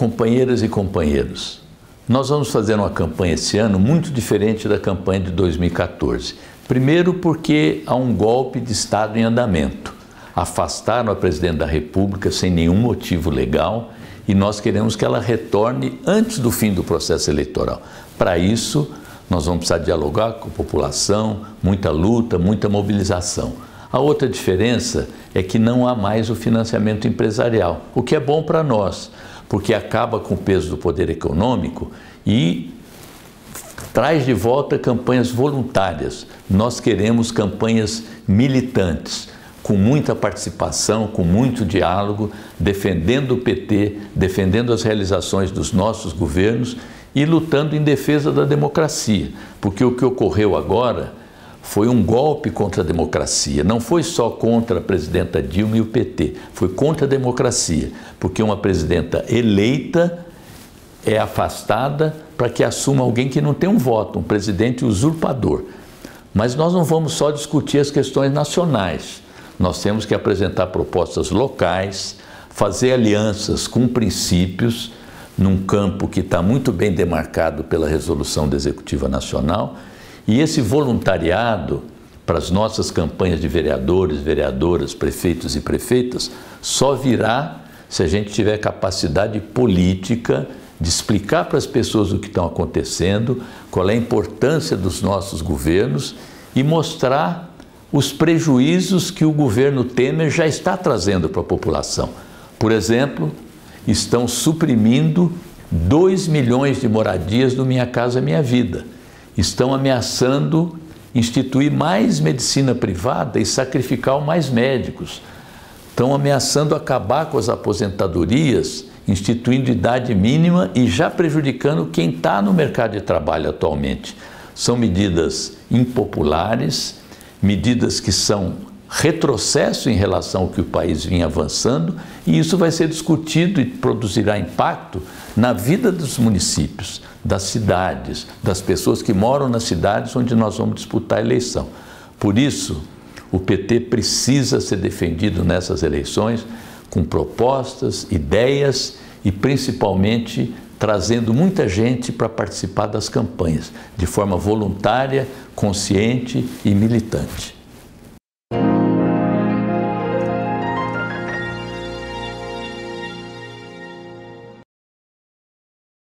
Companheiras e companheiros, nós vamos fazer uma campanha esse ano muito diferente da campanha de 2014. Primeiro, porque há um golpe de Estado em andamento. Afastaram a presidente da República sem nenhum motivo legal e nós queremos que ela retorne antes do fim do processo eleitoral. Para isso, nós vamos precisar dialogar com a população, muita luta, muita mobilização. A outra diferença é que não há mais o financiamento empresarial, o que é bom para nós, porque acaba com o peso do poder econômico e traz de volta campanhas voluntárias. Nós queremos campanhas militantes com muita participação, com muito diálogo, defendendo o PT, defendendo as realizações dos nossos governos e lutando em defesa da democracia. Porque o que ocorreu agora foi um golpe contra a democracia. Não foi só contra a presidenta Dilma e o PT, foi contra a democracia. Porque uma presidenta eleita é afastada para que assuma alguém que não tem um voto, um presidente usurpador. Mas nós não vamos só discutir as questões nacionais. Nós temos que apresentar propostas locais, fazer alianças com princípios, num campo que está muito bem demarcado pela resolução da Executiva Nacional. E esse voluntariado para as nossas campanhas de vereadores, vereadoras, prefeitos e prefeitas só virá se a gente tiver capacidade política de explicar para as pessoas o que está acontecendo, qual é a importância dos nossos governos e mostrar os prejuízos que o governo Temer já está trazendo para a população. Por exemplo, estão suprimindo 2 milhões de moradias do Minha Casa Minha Vida. Estão ameaçando instituir mais medicina privada e sacrificar mais médicos. Estão ameaçando acabar com as aposentadorias, instituindo idade mínima e já prejudicando quem está no mercado de trabalho atualmente. São medidas impopulares medidas que são retrocesso em relação ao que o país vinha avançando, e isso vai ser discutido e produzirá impacto na vida dos municípios, das cidades, das pessoas que moram nas cidades onde nós vamos disputar a eleição. Por isso, o PT precisa ser defendido nessas eleições com propostas, ideias e principalmente trazendo muita gente para participar das campanhas, de forma voluntária, consciente e militante.